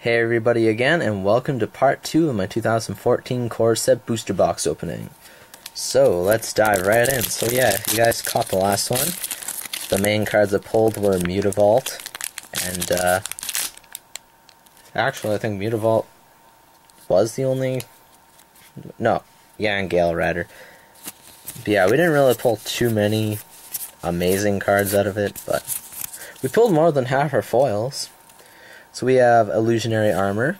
Hey everybody again, and welcome to part 2 of my 2014 Core Set Booster Box opening. So, let's dive right in. So yeah, if you guys caught the last one, the main cards I pulled were Mutavault, and uh, actually I think Mutavault was the only, no, yeah, and Gale Rider. But yeah, we didn't really pull too many amazing cards out of it, but we pulled more than half our foils. So we have Illusionary Armor,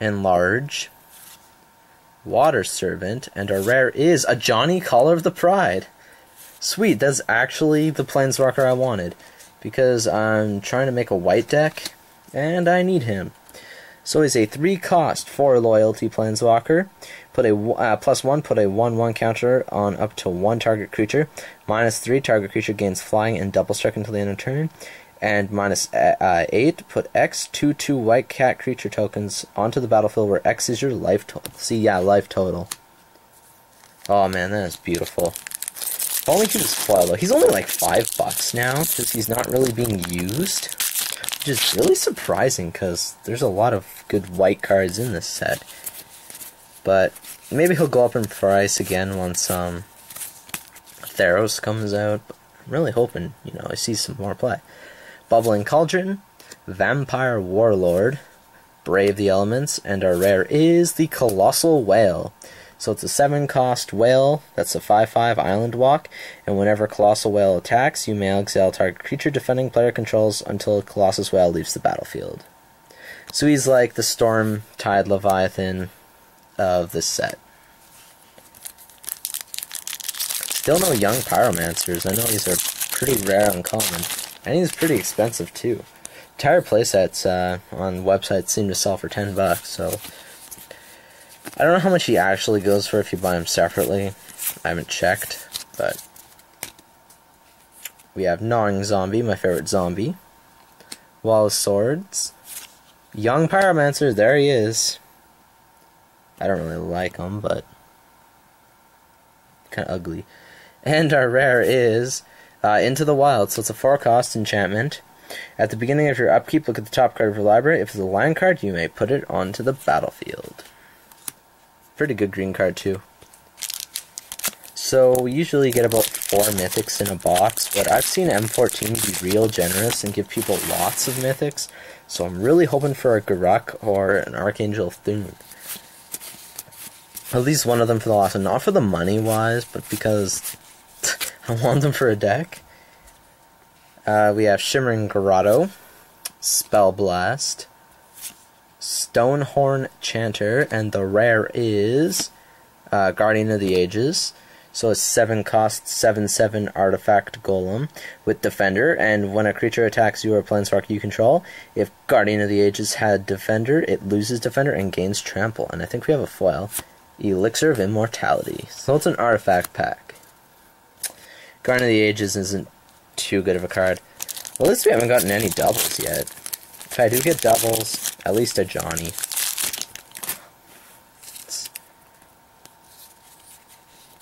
Enlarge, Water Servant, and our rare is a Ajani Caller of the Pride. Sweet, that's actually the Planeswalker I wanted, because I'm trying to make a white deck, and I need him. So he's a 3 cost 4 loyalty Planeswalker. Put a uh, plus 1, put a 1 1 counter on up to 1 target creature. Minus 3, target creature gains flying and double strike until the end of turn and minus, uh, 8, put X 2 2 white cat creature tokens onto the battlefield where X is your life total. See, yeah, life total. Oh man, that is beautiful. If only he was foil though. He's only like 5 bucks now because he's not really being used. Which is really surprising because there's a lot of good white cards in this set. But maybe he'll go up in price again once um, Theros comes out. I'm really hoping, you know, I see some more play. Bubbling Cauldron, Vampire Warlord, Brave the Elements, and our rare is the Colossal Whale. So it's a 7 cost whale, that's a 5 5 island walk, and whenever Colossal Whale attacks, you may exile target creature defending player controls until Colossal Whale leaves the battlefield. So he's like the Storm Tide Leviathan of this set. Still no young pyromancers. I know these are pretty rare and common. And he's pretty expensive too. Entire playsets uh, on websites seem to sell for 10 bucks, so I don't know how much he actually goes for if you buy them separately. I haven't checked, but we have Gnawing Zombie, my favorite zombie. Wall of Swords. Young Pyromancer, there he is. I don't really like him, but kind of ugly. And our rare is uh, Into the Wild. So it's a four cost enchantment. At the beginning of your upkeep, look at the top card of your library. If it's a land card, you may put it onto the battlefield. Pretty good green card, too. So, we usually get about four mythics in a box, but I've seen M14 be real generous and give people lots of mythics, so I'm really hoping for a Garruk or an Archangel Thune. At least one of them for the last one. Not for the money wise, but because I want them for a deck. Uh, we have Shimmering Grotto, Spell Blast, Stonehorn Chanter, and the rare is uh, Guardian of the Ages. So it's 7 cost, 7 7 artifact golem with Defender, and when a creature attacks you or Planeswalker you control, if Guardian of the Ages had Defender, it loses Defender and gains Trample. And I think we have a foil Elixir of Immortality. So it's an artifact pack. Guardian of the Ages isn't too good of a card. Well, at least we haven't gotten any doubles yet. If I do get doubles, at least a Ajani.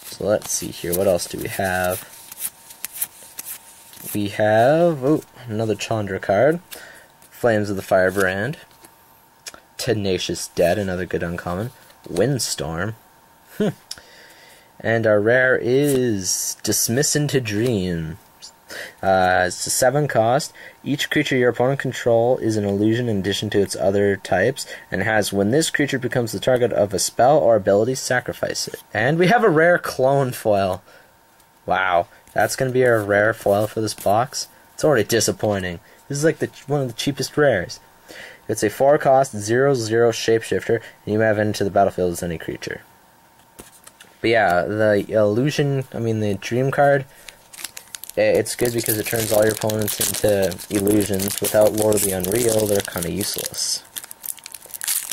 So let's see here. What else do we have? We have oh, another Chandra card. Flames of the Firebrand. Tenacious Dead, another good uncommon. Windstorm. Hmm. And our rare is Dismiss into Dream. Uh, it's a 7 cost. Each creature your opponent control is an illusion in addition to its other types, and has when this creature becomes the target of a spell or ability, sacrifice it. And we have a rare clone foil. Wow, that's going to be our rare foil for this box? It's already disappointing. This is like the one of the cheapest rares. It's a 4 cost, 0 0 shapeshifter, and you may have into the battlefield as any creature. But yeah, the illusion, I mean the dream card, eh, it's good because it turns all your opponents into illusions. Without Lord of the Unreal, they're kind of useless.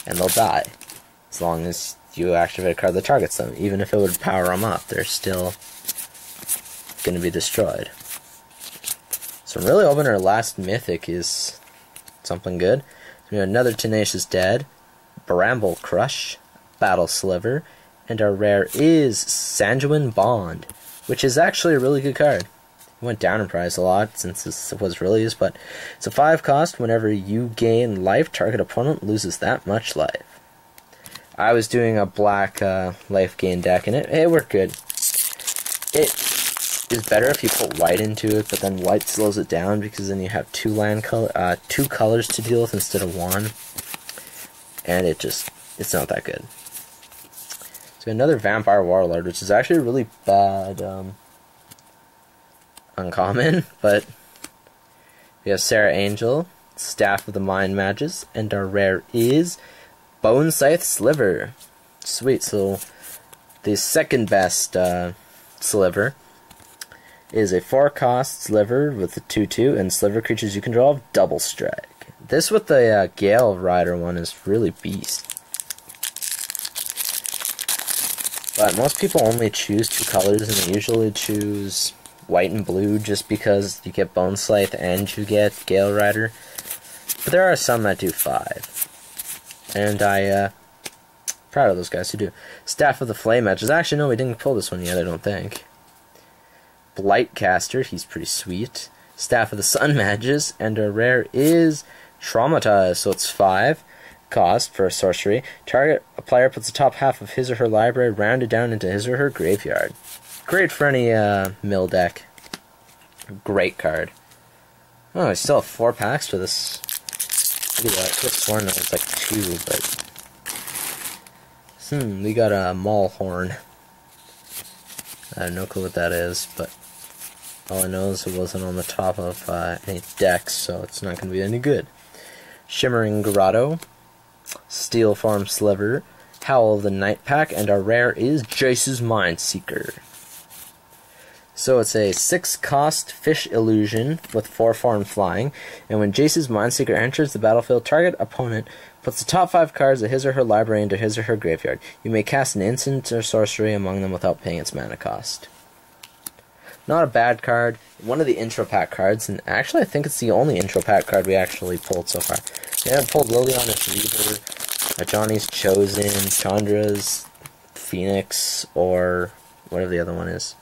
And they'll die. As long as you activate a card that targets them. Even if it would power them up, they're still going to be destroyed. So I'm really hoping our last mythic is something good. we have another Tenacious Dead, Bramble Crush, Battle Sliver, and our rare is Sanguine Bond, which is actually a really good card. It went down in price a lot since this was released, but it's a 5 cost. Whenever you gain life, target opponent loses that much life. I was doing a black uh, life gain deck, and it, it worked good. It is better if you put white into it, but then white slows it down because then you have two land color, uh, two colors to deal with instead of one, and it just it's not that good. So another vampire warlord, which is actually a really bad um, uncommon, but we have Serra Angel, Staff of the Mind Magus, and our rare is Bone Scythe Sliver. Sweet, so the second best uh, sliver is a 4 cost sliver with a 2 2, and sliver creatures you control have double strike. This with the uh, Gale Rider one is really beast. But most people only choose two colors, and they usually choose white and blue just because you get Bone Scythe and you get Gale Rider. But there are some that do five. And I, uh, proud of those guys who do. Staff of the Flame Magus. Actually, no, we didn't pull this one yet, I don't think. Blightcaster, he's pretty sweet. Staff of the Sun Magus, and our rare is Traumatized, so it's five cost for a sorcery. Target a player puts the top half of his or her library rounded down into his or her graveyard. Great for any uh, mill deck. Great card. Oh, I still have four packs for this. Look at that. I could have sworn that was like two, but. Hmm, we got a Maulhorn. I have no clue what that is, but all I know is it wasn't on the top of uh, any decks, so it's not going to be any good. Shimmering Grotto, Steelform Sliver, Howl of the Night Pack, and our rare is Jace's Mindseeker. So it's a six cost fish illusion with four farm flying, and when Jace's Mindseeker enters the battlefield, target opponent puts the top five cards of his or her library into his or her graveyard. You may cast an instant or sorcery among them without paying its mana cost. Not a bad card. One of the intro pack cards, and actually I think it's the only intro pack card we actually pulled so far. We haven't pulled Liliana's Reaver, Ajani's uh, Chosen, Chandra's Phoenix, or whatever the other one is.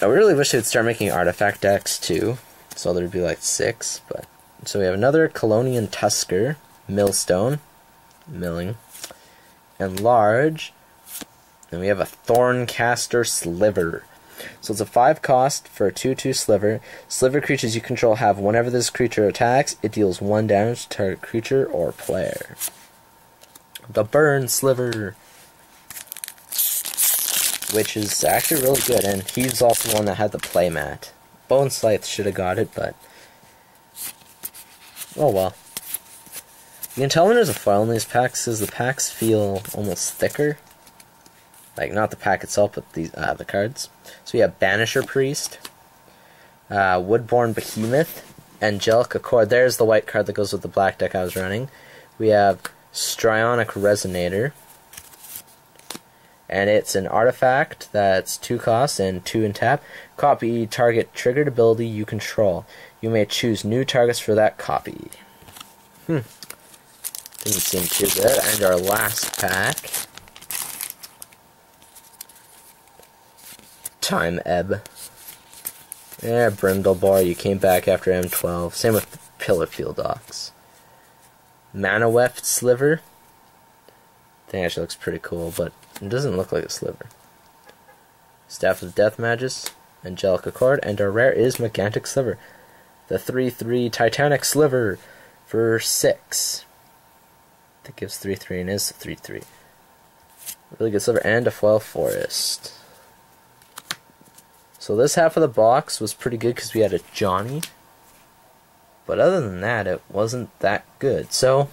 I really wish they'd start making artifact decks too, so there'd be like six. But so we have another Kalonian Tusker, Millstone, milling, Enlarge. And we have a Thorncaster Sliver. So it's a 5 cost for a 2 2 sliver. Sliver creatures you control have whenever this creature attacks, it deals 1 damage to target creature or player. The Burn Sliver which is actually really good, and he's also the one that had the playmat. Bone Scythe should have got it, but oh well. You can tell when there's a file in these packs because the packs feel almost thicker. Like not the pack itself, but these uh, the cards. So we have Banisher Priest, uh, Woodborn Behemoth, Angelic Accord. There's the white card that goes with the black deck I was running. We have Strionic Resonator, and it's an artifact that's two costs and two in tap. Copy target triggered ability you control. You may choose new targets for that copy. Hmm. Didn't seem too good. And our last pack. Time Ebb. Yeah, Brindle Boar, you came back after M12. Same with Pillarfield Ox. Mana Weft Sliver. I think actually looks pretty cool, but it doesn't look like a sliver. Staff of Death Magus, Angelic Accord, and our rare is Megantic Sliver. The 3 3 Titanic Sliver for 6. That gives 3 3 and is 3 3. Really good sliver, and a foil forest. So this half of the box was pretty good because we had a Ajani. But other than that, it wasn't that good. So,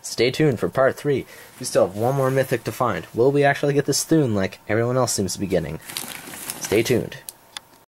Stay tuned for part 3. We still have one more mythic to find. Will we actually get this Thune like everyone else seems to be getting? Stay tuned.